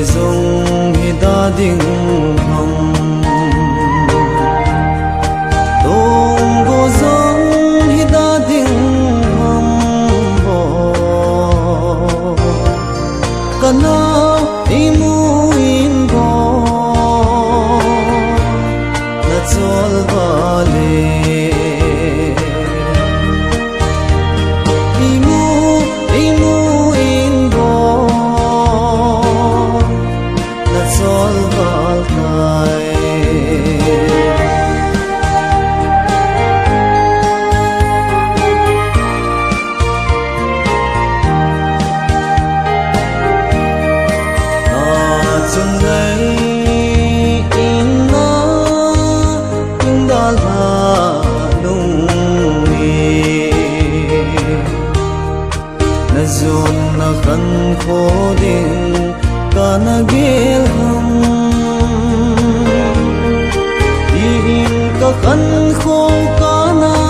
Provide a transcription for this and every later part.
dùng hi ta đình хан ходин канагел хам иин ка хан хол кана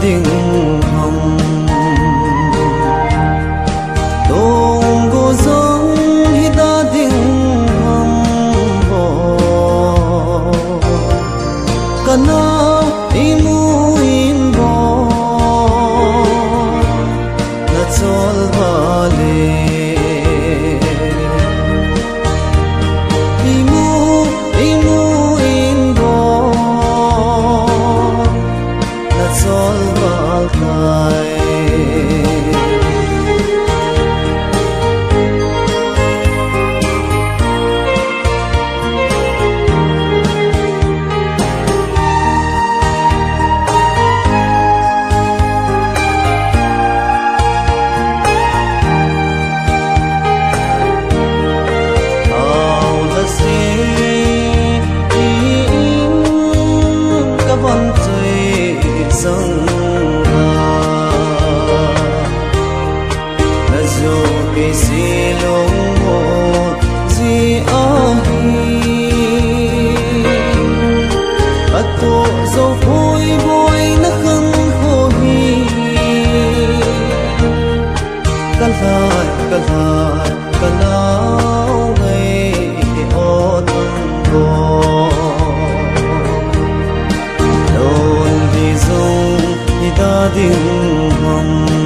定。coração மோகம்